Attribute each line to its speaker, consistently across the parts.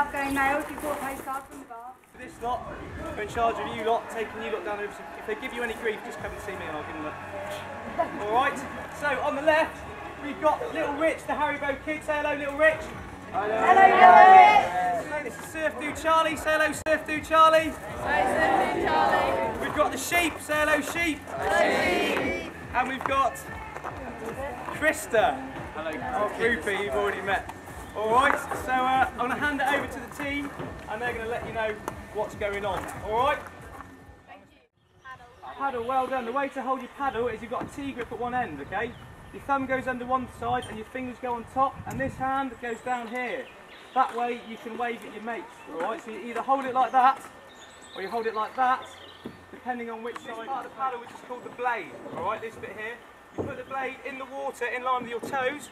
Speaker 1: any outgoing males, you've got a postcard from the bar.
Speaker 2: This lot we're in charge of you lot, taking you lot down over. If they give you any grief, just come and see me and I'll give them a. All right. So on the left, we've got Little Rich, the Haribo kid. Say hello, Little Rich.
Speaker 1: Hello, Hello
Speaker 2: This is Surf Dude Charlie. Say hello, Surf Dude Charlie.
Speaker 3: Hi, Surf Dude Charlie.
Speaker 2: We've got the sheep. Say hello, sheep.
Speaker 3: Hello, sheep.
Speaker 2: And we've got Krista. Hello, oh, Groupie, you've already met. All right, so uh, I'm going to hand it over to the team, and they're going to let you know what's going on. All right.
Speaker 3: Thank you.
Speaker 2: Paddle. Paddle, well done. The way to hold your paddle is you've got a T grip at one end, okay? Your thumb goes under one side and your fingers go on top, and this hand goes down here. That way you can wave at your mates, all right? So you either hold it like that, or you hold it like that, depending on which side. This part of the paddle which is called the blade, all right? This bit here. You put the blade in the water in line with your toes,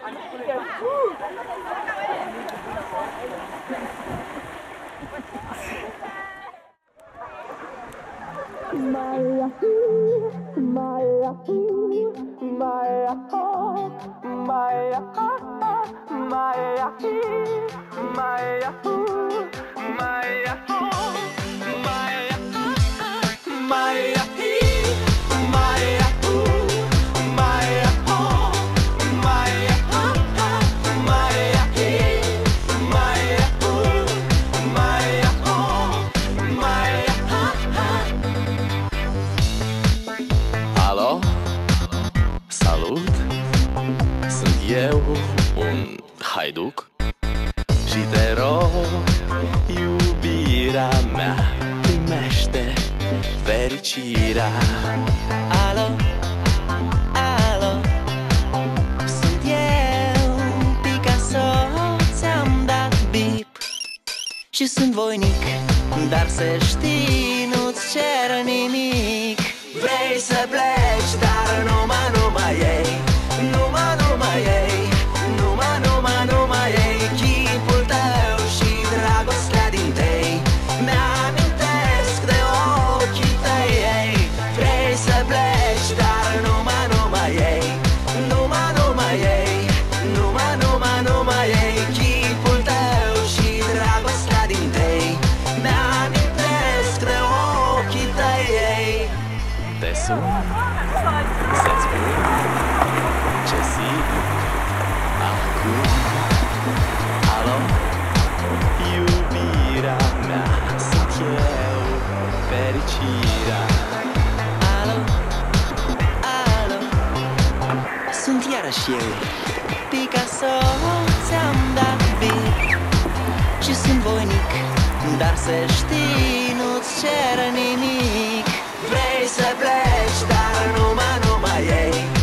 Speaker 4: my Mara,
Speaker 5: My Mara, My Mara, My Mara, Și sunt voinic Dar să știi, nu-ți cer nimic. Vrei să pleci, dar numai, numai eu Picasso Ți-am dat bip Și sunt voinic Dar să știi Nu-ți cer nimic. Vrei să pleci Dar numai, numai ei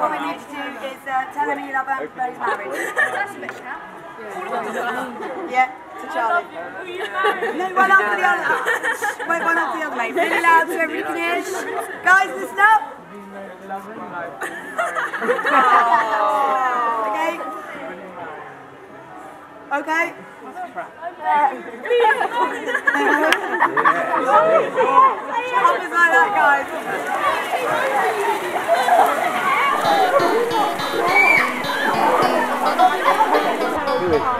Speaker 1: what, what, what we need to do is uh, tell him you love him but he's married.
Speaker 3: That's a bit now.
Speaker 1: Yeah, to Charlie. No, one up for the other. Wait, one up for the other, mate. Really loud so everybody can hear. Guys, listen up. okay. Okay. Help us like that, guys.
Speaker 3: Good.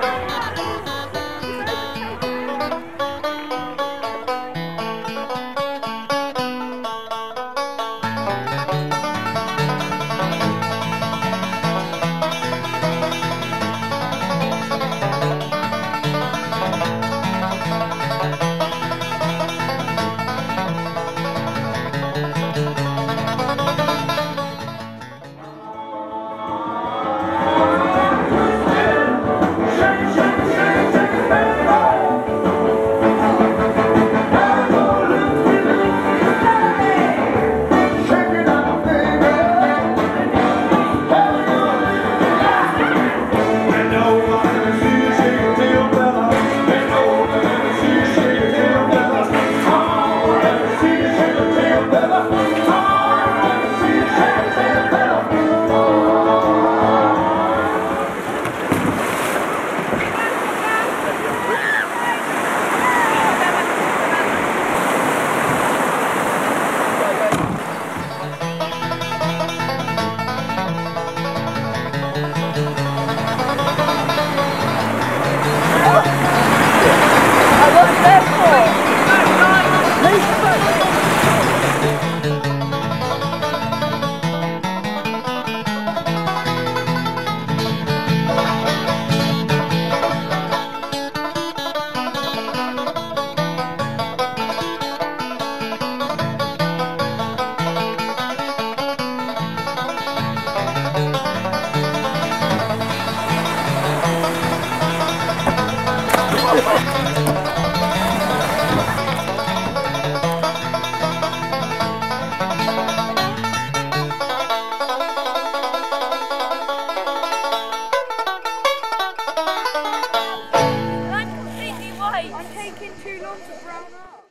Speaker 3: Too long to brown up.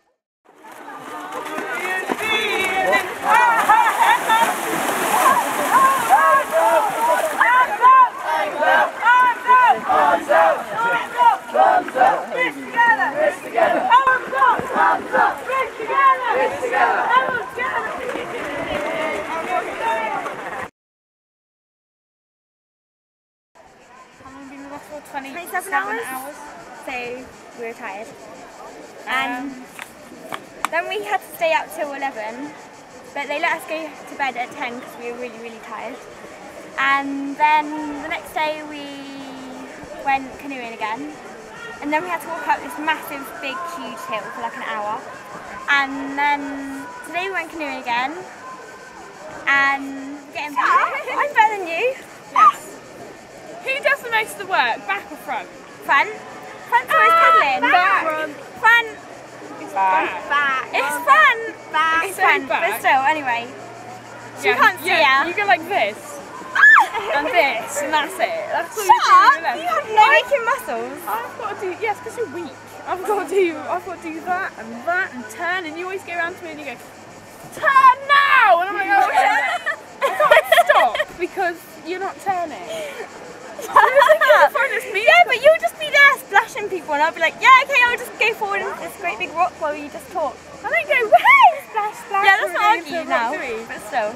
Speaker 6: How long have you been with us for? 20,
Speaker 7: 27 hours. So we were tired. And then we had to stay up till 11. But they let us go to bed at 10 because we were really, really tired. And then the next day we went canoeing again. And then we had to walk up this massive, big, huge hill for like an hour. And then today we went canoeing again. And we're getting better. I'm better than you.
Speaker 6: Yes. Who does the most of the work, back or front?
Speaker 7: Front. Front's always ah, pedaling.
Speaker 6: back.
Speaker 7: Front.
Speaker 6: It's back.
Speaker 7: Back. It's fun. Back. It's
Speaker 6: So
Speaker 7: fun.
Speaker 6: back.
Speaker 7: But still, anyway. You can't see
Speaker 6: yeah,
Speaker 7: her.
Speaker 6: You go like this, and this, and that's it. That's all
Speaker 7: Shut
Speaker 6: you do.
Speaker 7: up! You have no aching muscles.
Speaker 6: I've got to do, yes, because you're weak. I've got to do, I've got to do that and that and turn, and you always go around to me and you go, turn now! And I'm like, oh, I can't stop because you're not turning.
Speaker 7: yeah, but you'll just be there splashing people, and I'll be like, yeah, okay, I'll just go forward into this great big rock while you just talk.
Speaker 6: I don't go, hey, splash, splash.
Speaker 7: Yeah, let's not argue now,
Speaker 6: rock, do we?
Speaker 7: but still.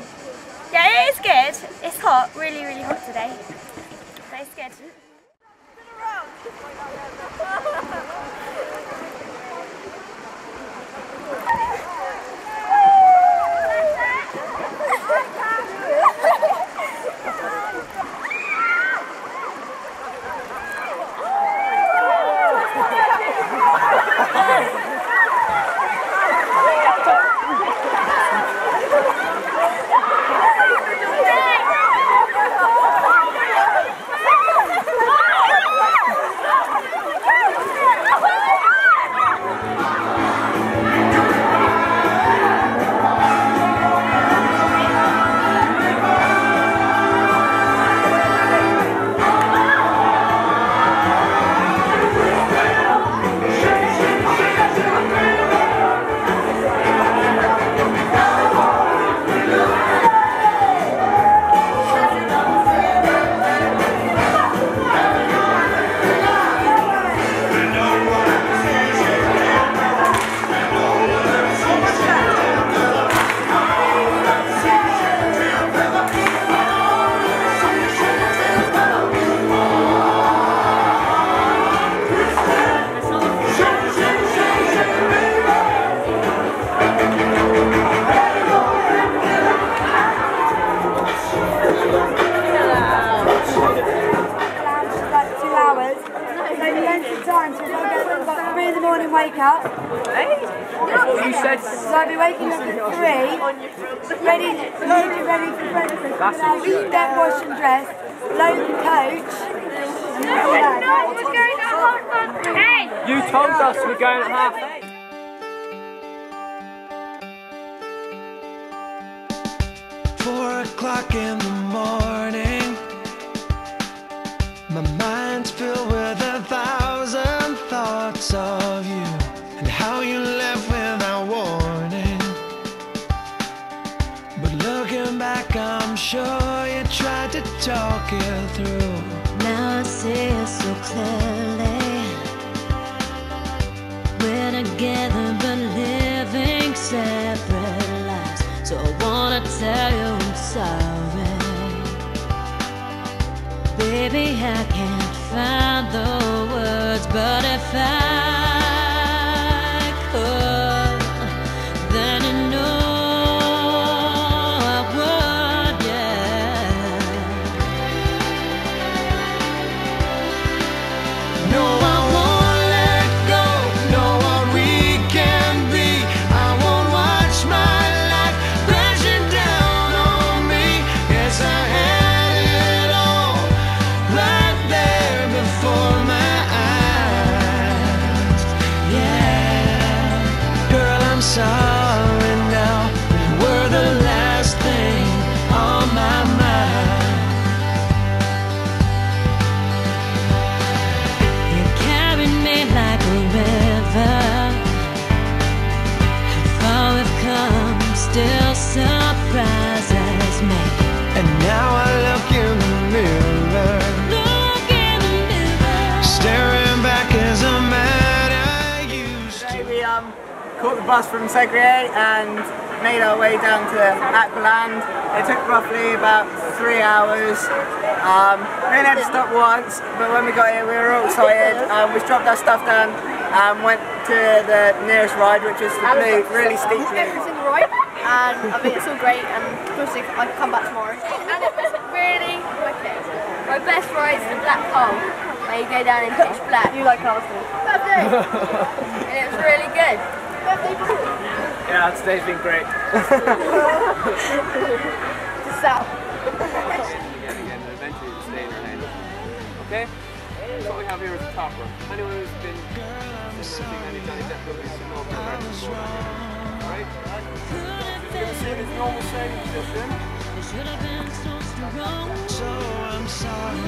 Speaker 7: Yeah, it is good. It's hot, really, really hot today. But
Speaker 4: Four o'clock in the morning. My mind's filled with a thousand thoughts of you and how you left without warning. But looking back, I'm sure you tried to talk it through.
Speaker 8: Now I see Baby, I can't find the words, but if I
Speaker 9: bus from Segrier and made our way down to Aqualand. It took roughly about three hours. Um, we only had to stop once, but when we got here we were all excited. Um, we dropped our stuff down and went to the nearest ride, which is the blue, really steep
Speaker 3: Every single ride, and I think it's all great, and obviously I can come back tomorrow. And it was really wicked. My best ride is the Black Hole, where you go down in pitch black.
Speaker 9: You like?
Speaker 3: Lovely. and it was really good.
Speaker 10: Yeah, today's been great.
Speaker 3: Just out.
Speaker 10: Yeah, again, and eventually it'll stay in your head. Okay? So what we have here is a top rope. Anyone who's been assisting any Johnny Depp movies should know about that before. Alright? Just gonna sit in his normal sailing position.
Speaker 8: Should have been so strong.
Speaker 4: So I'm sorry.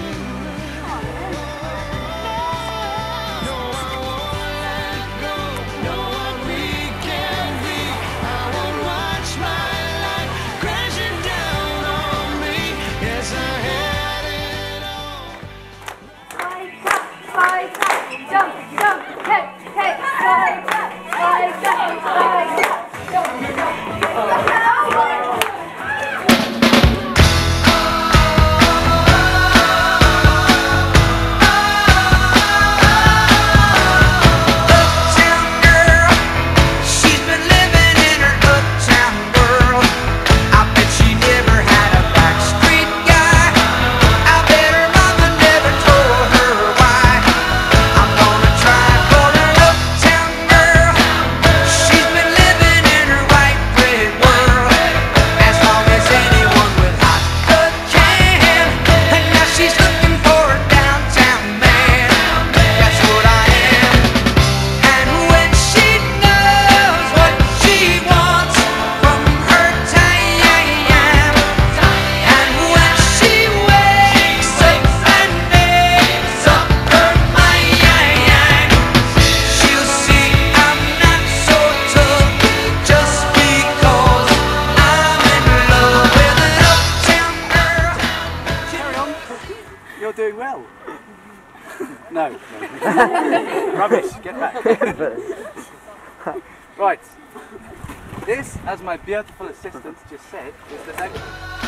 Speaker 4: My
Speaker 10: beautiful assistant just said, is the.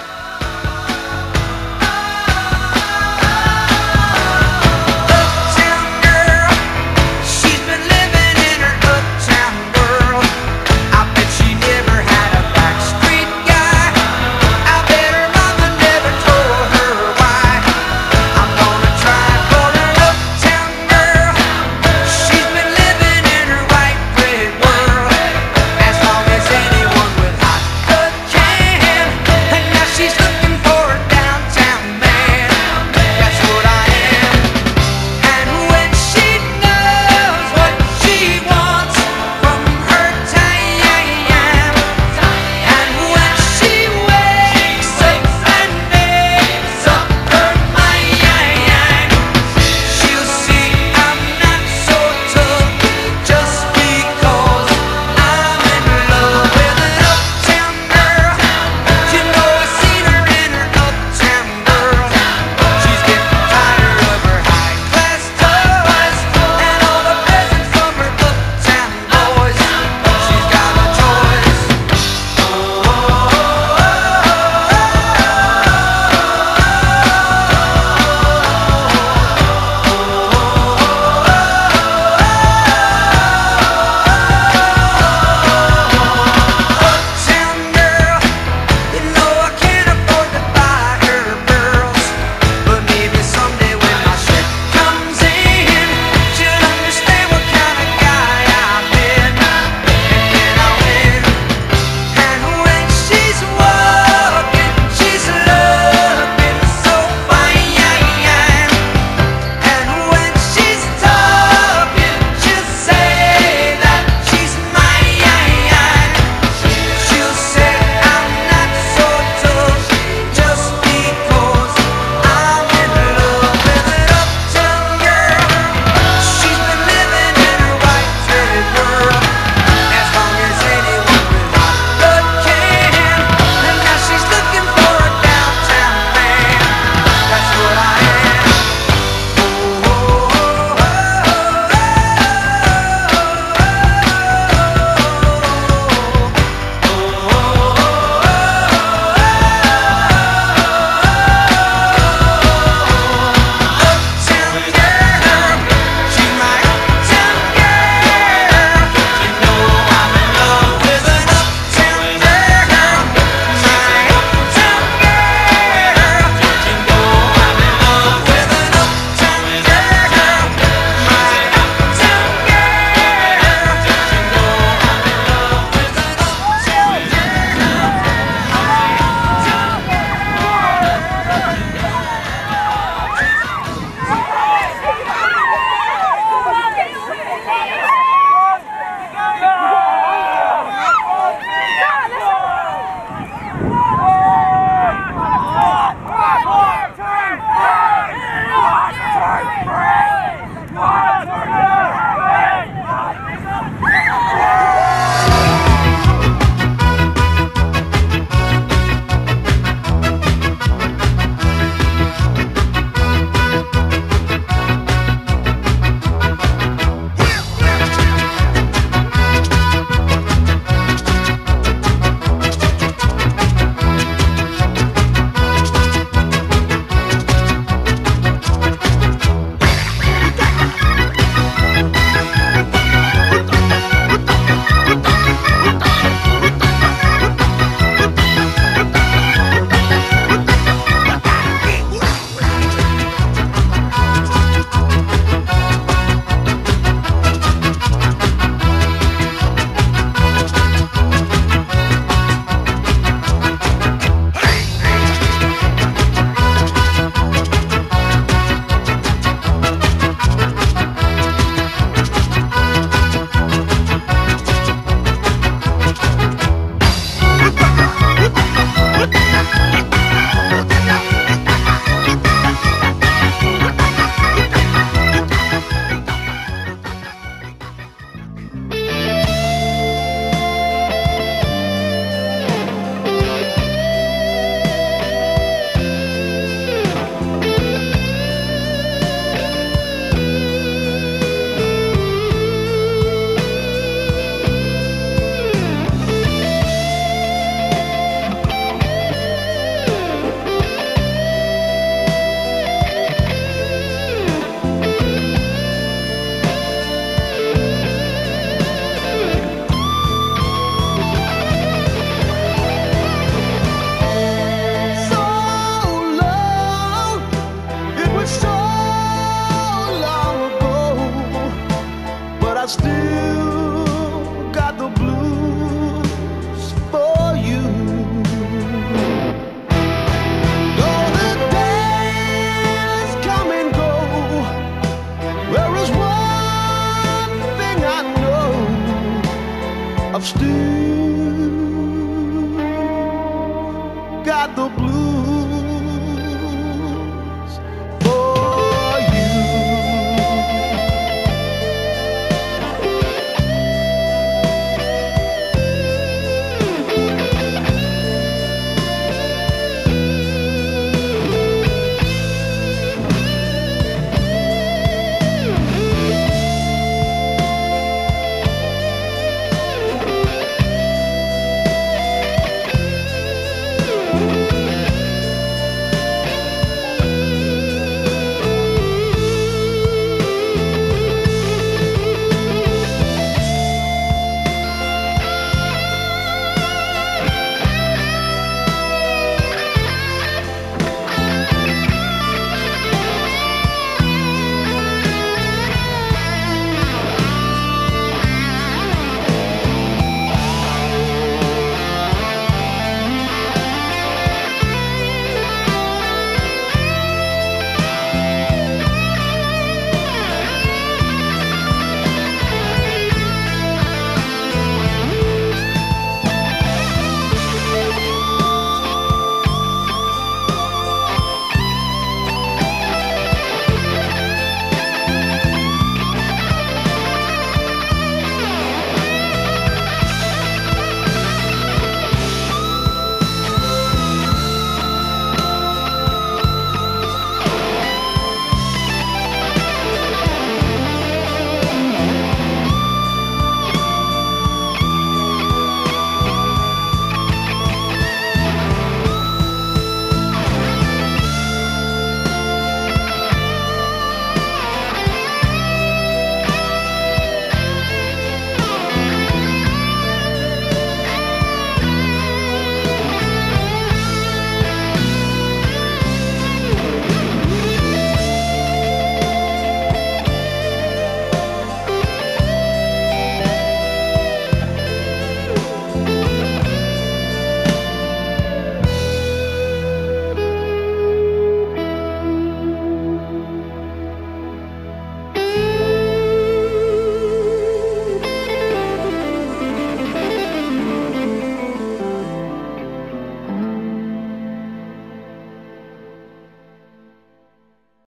Speaker 10: still